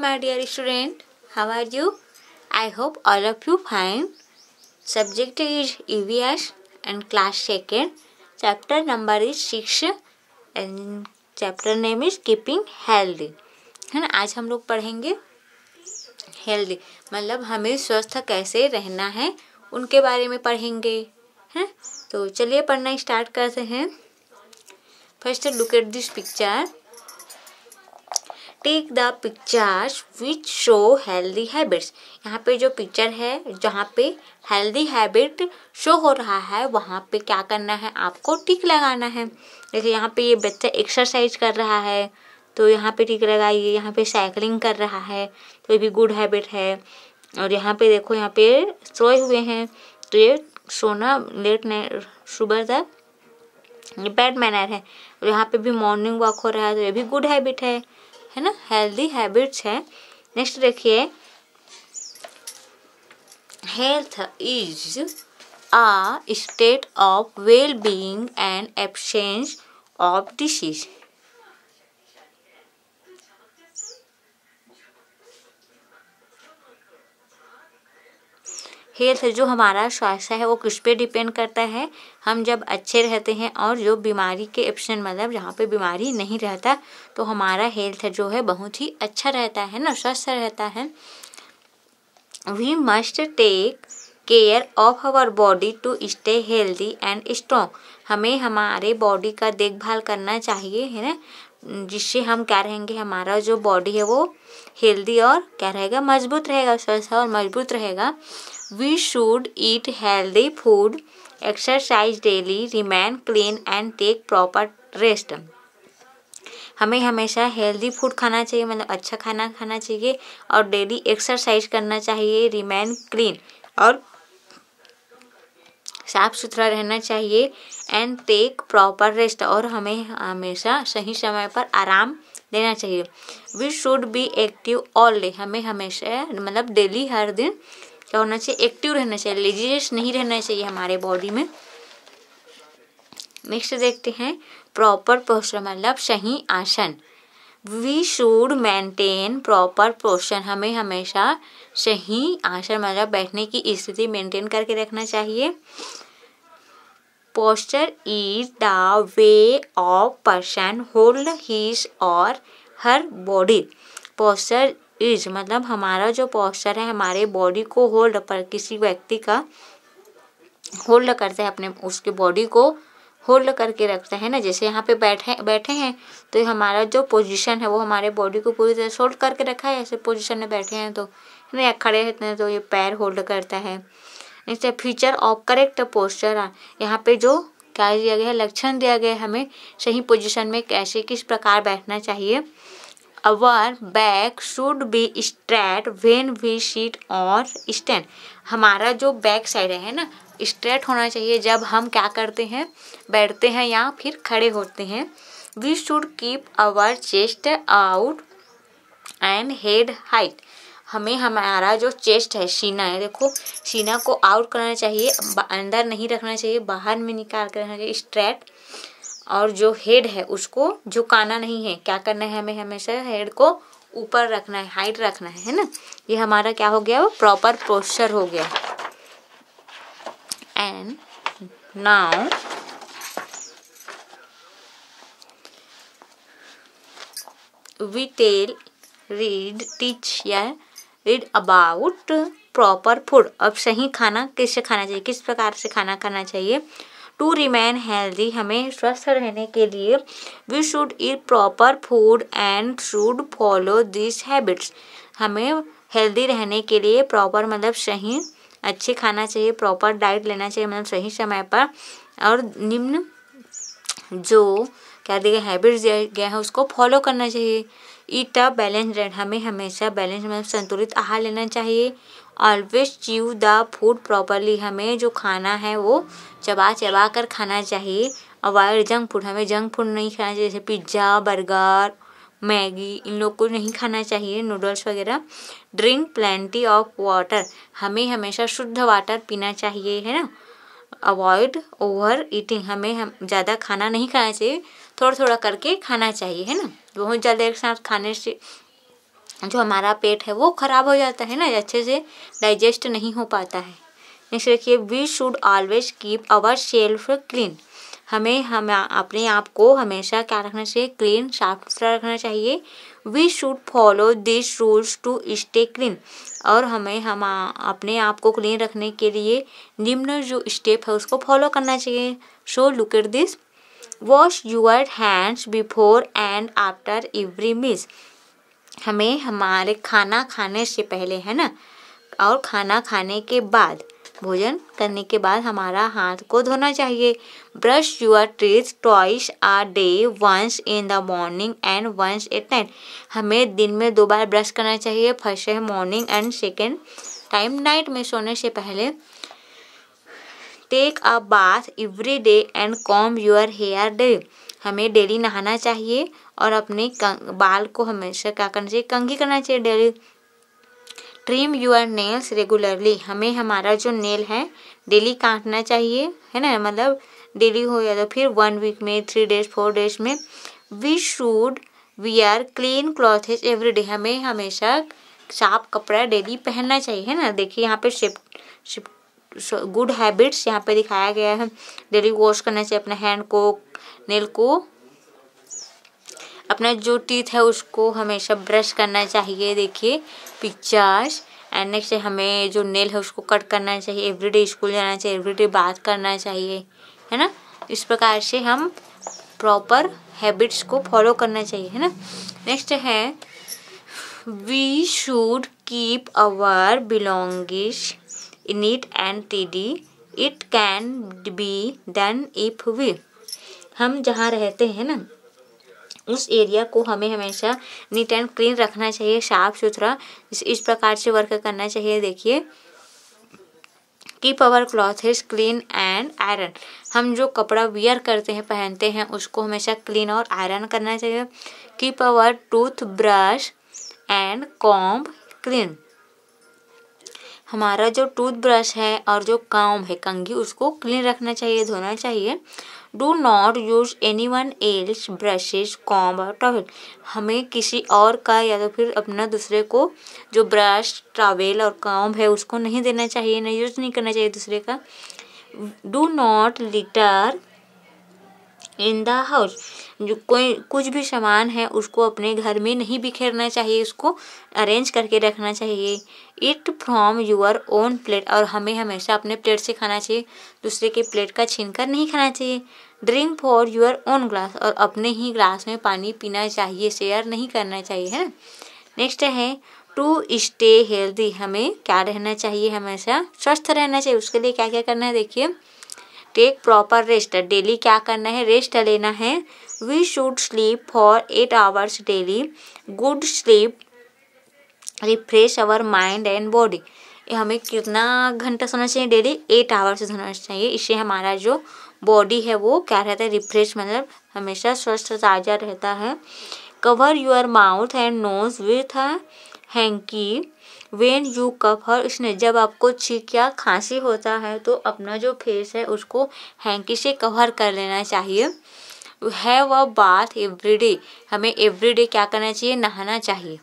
My dear student. How are you? I hope all of you fine. Subject is EVS and class second. Chapter number is six and chapter name is keeping healthy. है ना आज हम लोग पढ़ेंगे healthy मतलब हमें स्वस्थ कैसे रहना है उनके बारे में पढ़ेंगे हैं तो चलिए पढ़ना स्टार्ट करते हैं first look at this picture take the pictures which show healthy habits यहाँ पे जो पिक्चर है, जहाँ पे हेल्दी हैबिट शो हो रहा है, वहाँ पे क्या करना है? आपको टिक लगाना है। देखिए, यहाँ पे ये बच्चा एक्सरसाइज कर रहा है तो यहाँ पे टिक लगाइए, यहाँ पे साइकिलिंग कर रहा है तो ये भी गुड हैबिट है। और यहाँ पे देखो, यहाँ पे सोए हुए हैं तो ये सोना लेट नहीं, सुबह तक ये बैड मैनर है। और यहाँ पे भी मॉर्निंग वॉक हो रहा है तो ये भी गुड हैबिट है। है ना? हेल्दी हैबिट्स है। नेक्स्ट देखिए। Health is a state of well being and absence of disease health जो हमारा स्वास्थ्य है, वो किस पे डिपेंड करता है? हम जब अच्छे रहते हैं और जो बीमारी के एप्शन मतलब जहाँ पे बीमारी नहीं रहता तो हमारा हेल्थ जो है, बहुत ही अच्छा रहता है ना, स्वस्थ रहता है। We must take care of our body to stay healthy and strong हमें हमारे बॉडी का देखभाल करना चाहिए, है ना? जिससे हम क्या रहेंगे, हमारा जो बॉडी है, वो हेल्दी और क्या रहेगा, मज़बूत रहेगा, स्वस्थ और मज़बूत रहेगा। We should eat healthy food exercise daily remain clean and take proper rest हमें हमेशा हेल्दी फ़ूड खाना चाहिए मतलब अच्छा खाना खाना चाहिए और डेली एक्सरसाइज करना चाहिए रिमेन क्लीन और साफ़ सुथरा रहना चाहिए एंड टेक प्रॉपर रेस्ट और हमें हमेशा सही समय पर आराम देना चाहिए। We should be active all day हमें हमेशा मतलब डेली हर दिन क्या होना चाहिए? एक्टिव रहना चाहिए। लेजीनेस नहीं रहना चाहिए हमारे बॉडी में। नेक्स्ट देखते हैं। प्रॉपर पोस्टर मतलब सही आसन। We should maintain proper posture हमें हमेशा सही आसन मतलब बैठने की स्थिति मेंटेन करके रखना चाहिए। Posture is the way of person hold his or her body poster is मतलब हमारा जो पोस्टर है, हमारे बॉडी को होल्ड पर, किसी व्यक्ति का होल्ड करते हैं, अपने उसके बॉडी को होल्ड करके रखते हैं ना। जैसे यहाँ पे बैठे बैठे हैं तो हमारा जो पोजीशन है, वो हमारे बॉडी को पूरी तरह होल्ड करके रखा है। ऐसे पोजीशन में बैठे हैं तो या खड़े हैं तो ये पैर होल्ड करता है। Next feature of correct posture यहाँ पे जो क्या दिया गया है, लक्षण दिया गया है हमें, सही पोजीशन में कैसे, किस प्रकार बैठना चाहिए। Our back should be straight when we sit or stand हमारा जो बैक साइड है ना? स्ट्रेट होना चाहिए जब हम क्या करते हैं? बैठते हैं या फिर खड़े होते हैं। We should keep our chest out and head height हमें हमारा जो चेस्ट है, सीना है, देखो, सीना को आउट करना चाहिए अंदर नहीं रखना चाहिए, बाहर में निकाल कर रखना चाहिए स्ट्रेट और जो हेड है उसको झुकाना नहीं है। क्या करना है हमें हमेशा हेड को ऊपर रखना है हाइट रखना है है ना? ये हमारा क्या हो गया? वो प्रॉपर पोस्चर हो गया। And now we tell read teach या रीड अबाउट प्रॉपर फ़ूड अब सही खाना किससे खाना चाहिए? किस प्रकार से खाना खाना चाहिए? टू रिमेन हेल्दी हमें स्वस्थ रहने के लिए we should eat proper food and should follow this habits हमें हेल्दी रहने के लिए प्रॉपर मतलब सही, अच्छे खाना चाहिए प्रॉपर डाइट लेना चाहिए मतलब सही समय पर और निम्न जो क्या दिया हैबिट्स दिया गया है, उसको फॉलो करना चाहिए। ईट अ बैलेंस डाइट हमें हमेशा बैलेंस मतलब संतुलित आहार लेना चाहिए। Always chew the food properly हमें जो खाना है वो चबा चबा कर खाना चाहिए। अवॉइड जंक फ़ूड हमें जंक फ़ूड नहीं खाना चाहिए, जैसे पिज़्ज़ा बर्गर मैगी, इन लोग को नहीं खाना चाहिए नूडल्स वगैरह। ड्रिंक प्लेंटी ऑफ़ वाटर हमें हमेशा शुद्ध वाटर पीना चाहिए, है ना? अवॉइड ओवर ईटिंग हमें हम ज़्यादा खाना नहीं खाना चाहिए थोड़ा थोड़ा करके खाना चाहिए, है ना? बहुत ज़्यादा एक साथ खाने से जो हमारा पेट है वो ख़राब हो जाता है ना अच्छे से डाइजेस्ट नहीं हो पाता है। नेक्स्ट देखिए we should always keep our shelf clean हमें, हम अपने आप को हमेशा क्या रखना चाहिए? क्लीन साफ़ सुथरा रखना चाहिए। We should follow this rules to stay clean और हमें, हम अपने आप को क्लीन रखने के लिए निम्न जो स्टेप है, उसको फॉलो करना चाहिए। So look at this wash your hands before and after every meals हमें हमारे खाना खाने से पहले, है ना? और खाना खाने के बाद भोजन करने के बाद हमारा हाथ को धोना चाहिए। Brush your teeth twice a day once in the morning and once at night हमें दिन में दो बार ब्रश करना चाहिए फ़र्स्ट है morning and second time night में सोने से पहले take a bath every day and comb your hair day हमें डेली नहाना चाहिए और अपने बाल को हमेशा क्या करना चाहिए? कंघी करना चाहिए daily trim your nails regularly हमें हमारा जो नेल है डेली काटना चाहिए, है ना? मतलब डेली हो या तो फिर वन वीक में थ्री डेज़ फोर डेज़ में we should we are clean clothes every day हमें हमेशा साफ़ कपड़ा डेली पहनना चाहिए, है ना? देखिए यहाँ पे शिप शिप गुड हैबिट्स यहाँ पे दिखाया गया है। डेली वॉश करना चाहिए अपने हैंड को नेल को। अपना जो टीथ है उसको हमेशा ब्रश करना चाहिए, देखिए। पिक्चर्स एंड नेक्स्ट हमें जो नेल है उसको कट करना चाहिए। एवरीडे स्कूल जाना चाहिए एवरीडे बात करना चाहिए, है ना? इस प्रकार से हम प्रॉपर हैबिट्स को फॉलो करना चाहिए, है ना? नेक्स्ट है we should keep our belongings neat and tidy it can be done if we हम जहाँ रहते हैं ना उस एरिया को हमें हमेशा नीट एंड क्लीन रखना चाहिए साफ़ सुथरा इस, इस प्रकार से वर्क करना चाहिए। देखिए keep our cloth is clean and iron हम जो कपड़ा वियर करते हैं पहनते हैं उसको हमेशा क्लीन और आयरन करना चाहिए। Keep our tooth brush and comb clean हमारा जो टूथ ब्रश है और जो काम है कंघी उसको क्लीन रखना चाहिए धोना चाहिए। Do not use any one else brushes comb or towel हमें किसी और का या तो फिर अपना दूसरे को जो ब्रश टॉवेल और कॉम्ब है, उसको नहीं देना चाहिए ना यूज़ नहीं करना चाहिए दूसरे का। Do not litter in the house जो कोई, कुछ भी सामान है, उसको अपने घर में नहीं बिखेरना चाहिए, उसको अरेंज करके रखना चाहिए। Eat from your own plate और हमें हमेशा अपने प्लेट से खाना चाहिए। दूसरे के प्लेट का छीन कर नहीं खाना चाहिए। Drink for your own glass और अपने ही ग्लास में पानी पीना चाहिए शेयर नहीं करना चाहिए, है नेक्स्ट है टू स्टे हेल्दी हमें क्या रहना चाहिए? हमेशा स्वस्थ रहना चाहिए। उसके लिए क्या क्या करना है? देखिए टेक प्रॉपर रेस्ट डेली क्या करना है? रेस्ट लेना है. We should sleep for eight hours daily good sleep refresh our mind and body हमें कितना घंटा सोना चाहिए डेली एट आवर्स सोना चाहिए। इससे हमारा जो बॉडी है वो क्या रहता है? रिफ्रेश मतलब हमेशा स्वस्थ ताज़ा रहता है। Cover your mouth and nose with hanky when you cough हर इसने जब आपको छींक या खांसी होता है तो अपना जो फेस है उसको हैंकी से कवर कर लेना चाहिए। हैव अ बाथ एवरीडे हमें एवरीडे क्या करना चाहिए? नहाना चाहिए।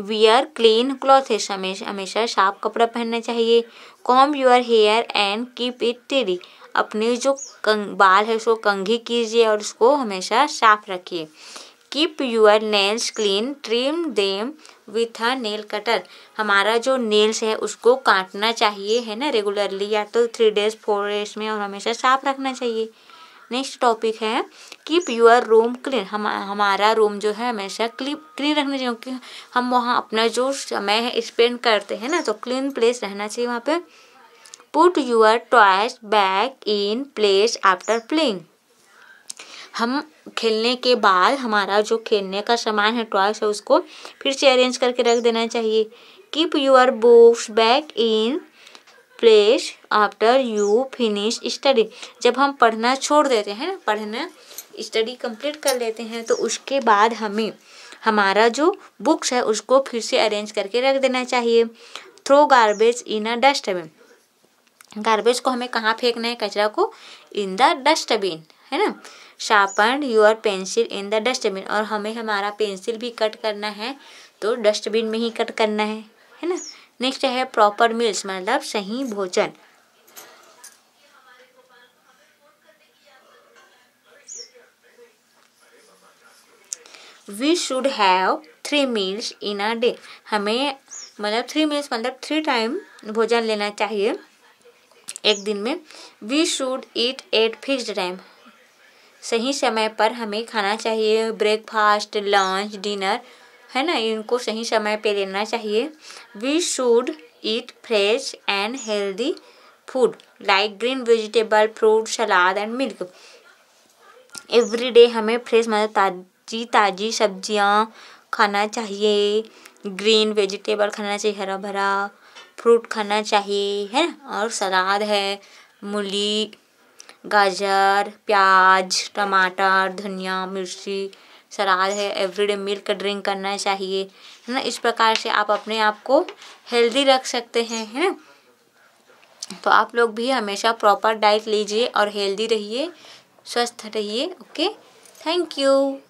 वियर क्लीन क्लॉथेस हमेशा हमेशा साफ़ कपड़ा पहनना चाहिए। Comb your hair and keep it tidy अपने जो कंग बाल है उसको कंघी कीजिए और उसको हमेशा साफ़ रखिए। Keep your nails clean trim them with a nail cutter हमारा जो नेल्स है, उसको काटना चाहिए, है ना रेगुलरली या तो थ्री डेज़ फोर डेज़ में और हमेशा साफ़ रखना चाहिए। नेक्स्ट टॉपिक है कीप यूर रूम क्लीन हम, हमारा रूम जो है, हमेशा क्लीन क्लीन रखना चाहिए, क्योंकि हम वहाँ अपना जो समय है स्पेंड करते हैं ना तो क्लीन प्लेस रहना चाहिए वहाँ पे। Put your toys back in place after playing हम खेलने के बाद हमारा जो खेलने का सामान है टॉयस है, उसको फिर से अरेंज करके रख देना चाहिए। Keep your books back in place after you finish study जब हम पढ़ना छोड़ देते हैं ना, पढ़ना स्टडी कंप्लीट कर लेते हैं तो उसके बाद हमें हमारा जो बुक्स है, उसको फिर से अरेंज करके रख देना चाहिए। Throw garbage in a dustbin garbage को हमें कहाँ फेंकना है? कचरा को इन द डस्टबिन है ना? Sharpen your pencil in the dustbin और हमें हमारा पेंसिल भी कट करना है तो डस्टबिन में ही कट करना है है ना? नेक्स्ट है प्रॉपर मील्स मतलब सही भोजन। We should have three meals in a day हमें मतलब थ्री मील्स मतलब थ्री टाइम भोजन लेना चाहिए एक दिन में। We should eat at fixed time सही समय पर हमें खाना चाहिए ब्रेकफास्ट लंच डिनर है ना? इनको सही समय पे लेना चाहिए। We should eat fresh and healthy food like green vegetable fruit salad and milk every day हमें फ्रेश मतलब ताज़ी ताज़ी सब्ज़ियाँ खाना चाहिए। ग्रीन वेजिटेबल खाना चाहिए, हरा भरा फ्रूट खाना चाहिए, है ना? और सलाद है, मूली गाजर, प्याज, टमाटर, धनिया, मिर्ची, सलाद है। एवरीडे मिल्क ड्रिंक करना चाहिए, है ना? इस प्रकार से आप अपने आप को हेल्दी रख सकते हैं, है ना? तो आप लोग भी हमेशा प्रॉपर डाइट लीजिए और हेल्दी रहिए, स्वस्थ रहिए ओके थैंक यू